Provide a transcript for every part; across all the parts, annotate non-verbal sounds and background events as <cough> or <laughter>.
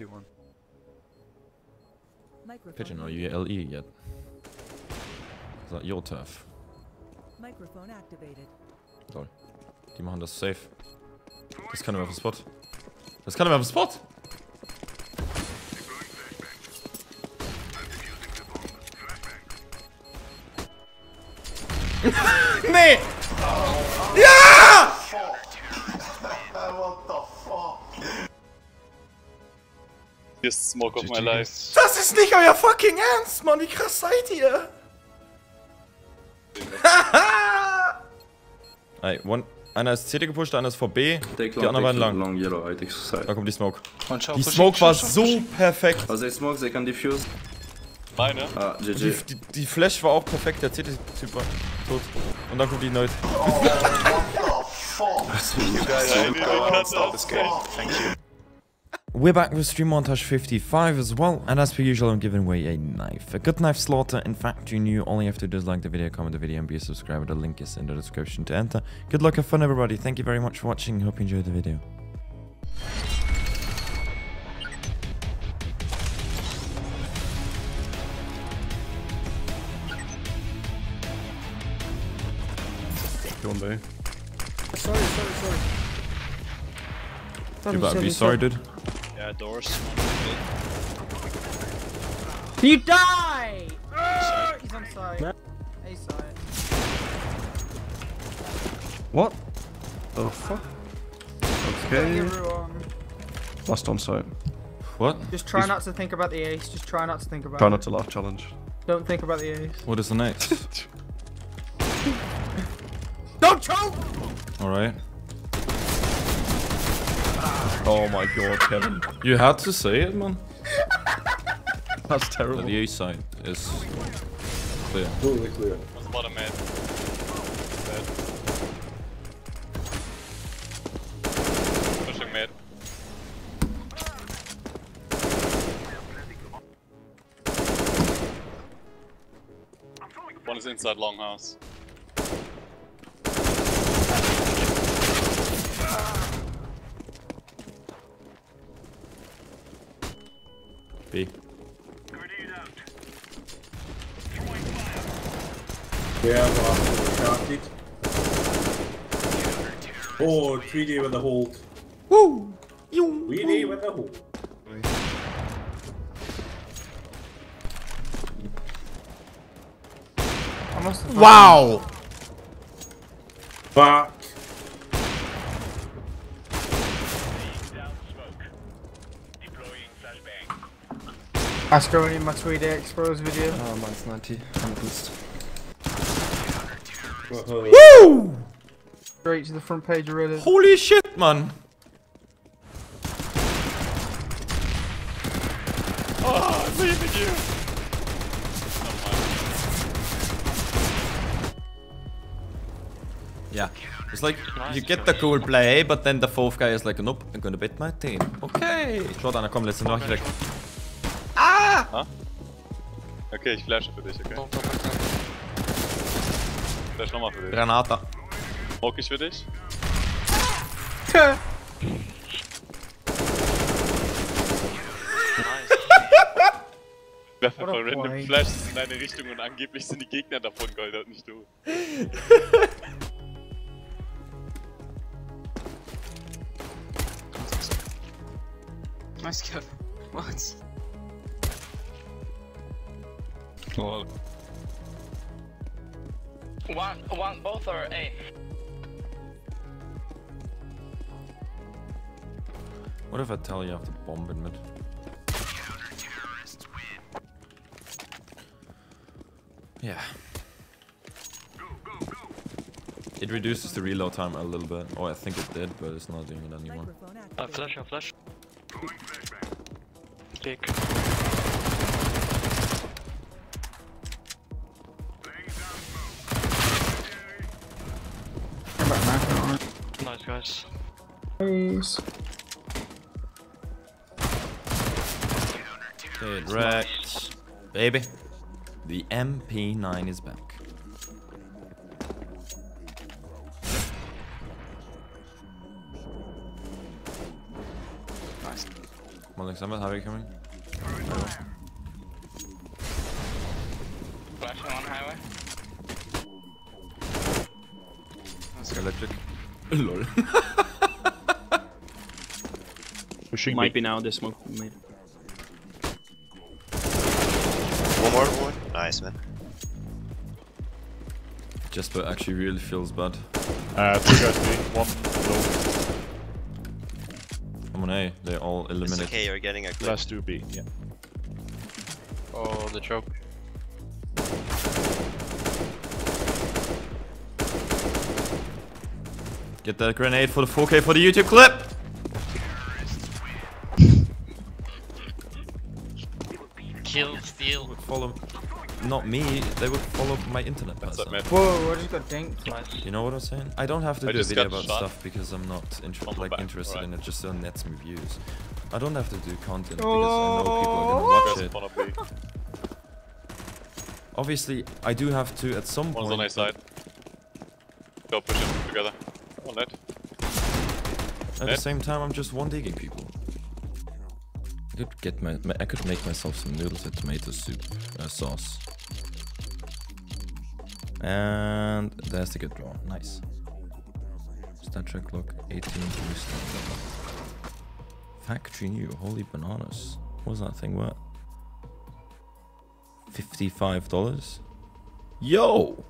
51. Microphone Pigeon or muted. ULE yet? Is that your turf? Microphone activated. Toll. Die machen das safe. Das kann er auf dem Spot. Das kann er auf dem Spot! <laughs> nee! Here's smoke of my life. Das ist nicht euer fucking Ernst, Mann! Wie krass seid ihr? <laughs> Ey, one, einer ist CT gepusht, einer ist VB, Take die anderen beiden lang. long yellow, I think so. Da kommt die Smoke. One shot, Die pushing, Smoke war shot, shot, so perfekt. As they smoke, they can defuse. Meine? Ah, Die, GG. die, die Flash war auch perfekt, der CT-Typ war tot. Und dann kommt die Note. <laughs> We're back with Stream Montage 55 as well, and as per usual I'm giving away a knife. A Gut Knife slaughter, in Factory New, all you have to do is like the video, comment the video and be a subscriber, the link is in the description to enter. Good luck and fun everybody, thank you very much for watching, hope you enjoyed the video. Go on B. Sorry, sorry, sorry. You better be sorry dude. Yeah, doors. You die! He's on side. A side. What? The fuck? Okay. Everyone. Last on site. What? Just try He's- not to think about the ace. Just try not to think about Try it. not to laugh challenge. Don't think about the ace. What is the next? <laughs> Don't choke! Alright. Oh my god, Kevin. You had to say it man. <laughs> That's That terrible. the A side is clear. One's bottom mid. Dead. Pushing mid. One is inside longhouse. B. Yeah, well, drafted. Oh, 3D with the hold. Woo! You! 3D with the hold. I must have Wow! Back. Astro in my 3D Expos video. Oh, mine's 90. I'm boost. Woo! Straight to the front page of Reddit. Holy shit, man! Oh, I'm leaving you! Yeah. It's like, you get the cool play, but then the fourth guy is like, nope, I'm gonna bet my team. Okay. Jordan, komm, letzte Nacht weg. Okay, ich flashe für dich, okay? Flash nochmal für dich. Granata. Smoke ich für dich? <laughs> Werf What a einfach random. Flashes in deine Richtung und angeblich sind die Gegner davon geholt, nicht du. <laughs> Nice kill. What? Lol. One, one, both are A. What if I tell you I have to bomb in mid? Yeah. It reduces the reload time a little bit. Oh, I think it did, but it's not doing it anymore. Microphone Uh, activated. flash, uh, flash. Big. Guys. Ace. Good wrecked. Baby. The MP9 is back. Alexander, how are you coming? Flashing on highway. Electric. <laughs> Lol. <laughs> Pushing Might Might be now, the smoke made. One more, one more. Nice, man. Jesper actually really feels bad. Uh, two guys B, one low. I'm on A, they're all It's eliminated. okay, you're getting a clip. Last two B, yeah. Oh, the choke. Get that grenade for the 4K for the YouTube clip! Kill, steal. Would follow, not me, they would follow my internet What's up, password. man? Whoa, I just got dinked. Nice. You know what I'm saying? I don't have to I do a video about shot. stuff because I'm not inter On my like back, interested right. in it, just still nets me views. I don't have to do content Oh, because I know people are gonna watch it. on a B. Obviously, I do have to at some One's point. on A side. Go push them together. On that. At the same time, I'm just one digging people. I could get my, my- I could make myself some noodles and tomato soup uh, sauce. And there's the good draw. Nice. StatTrak look 18 to. Factory new. Holy bananas. What's that thing worth? $55? Yo!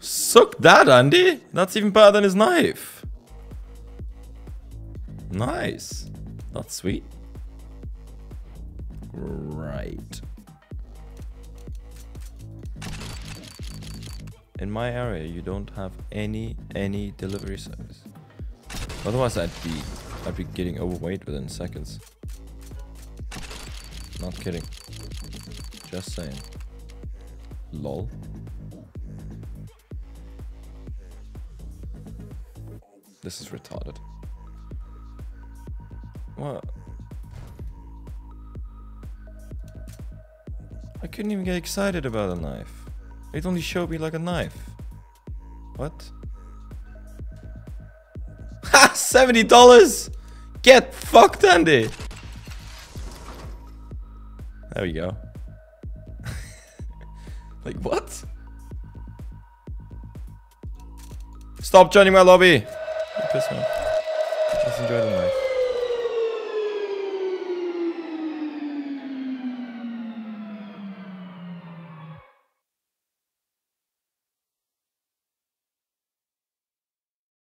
Suck that, Andy! That's even better than his knife. Nice. That's sweet. Right. In my area, you don't have any any delivery service. Otherwise, I'd be I'd be getting overweight within seconds. Not kidding. Just saying. Lol. This is retarded. What? I couldn't even get excited about a knife. It only showed me like a knife. What? <laughs> Ha! Seventy dollars! Get fucked, Andy! There we go. <laughs> like what? Stop joining my lobby! Piss me off. Just enjoy the knife.